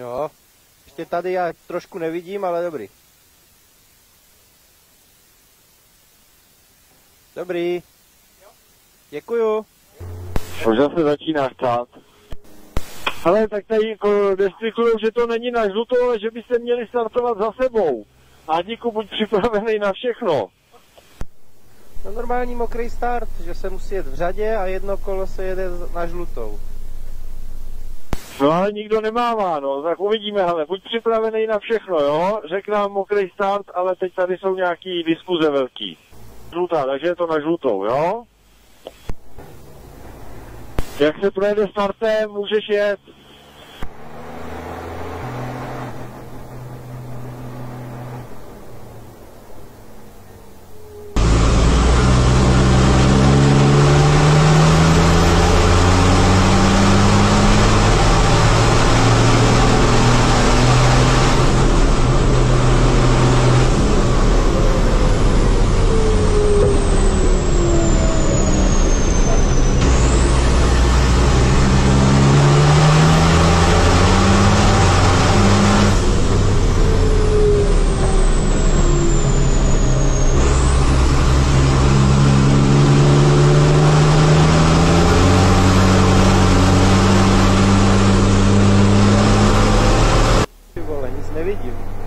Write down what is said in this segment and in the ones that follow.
Jo, ještě tady já trošku nevidím, ale dobrý. Dobrý. Děkuju. Už zase začíná chcát. Ale tak tady jako destrikulou, že to není na žluto, ale že byste měli startovat za sebou. A díku buď připravený na všechno. No normální mokrý start, že se musí jet v řadě a jedno kolo se jede na žlutou. No ale nikdo nemává, no, tak uvidíme, ale buď připravený na všechno, jo? Řekl nám mokrý start, ale teď tady jsou nějaký diskuze velký. Žlutá, takže je to na žlutou, jo? Jak se projede startem, můžeš jet. é medíocre.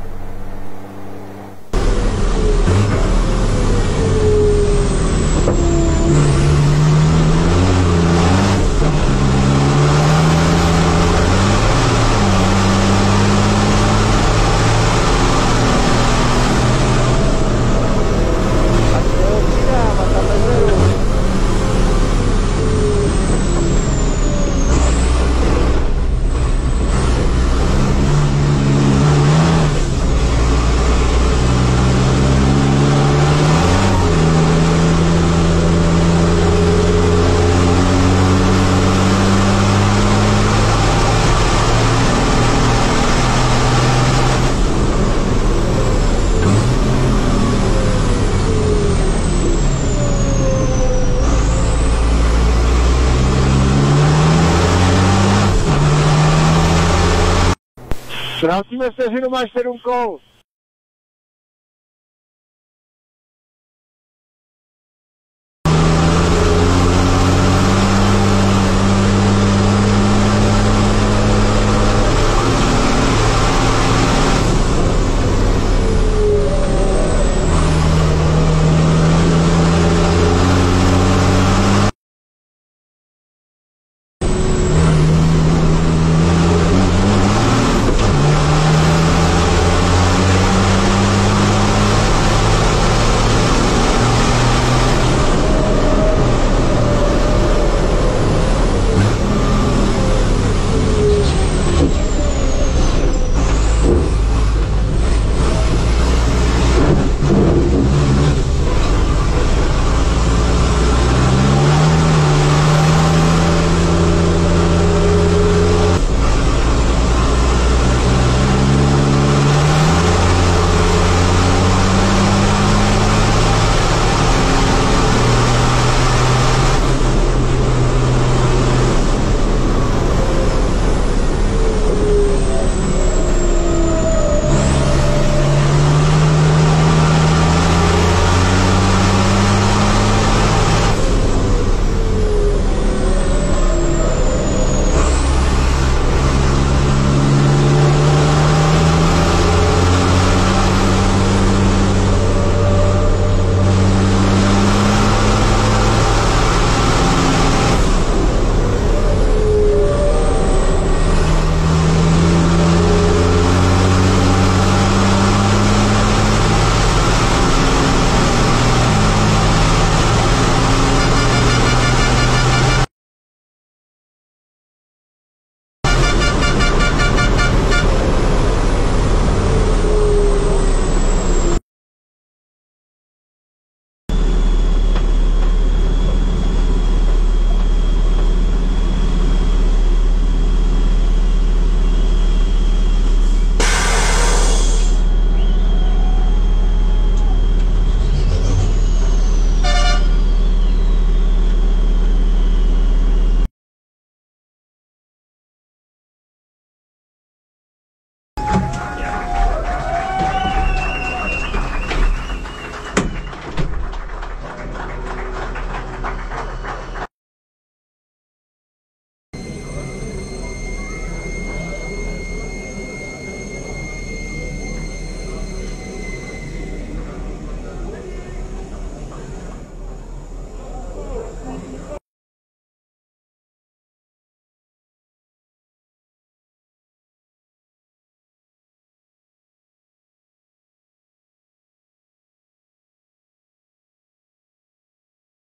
Não, se me serviram mais ter um gol.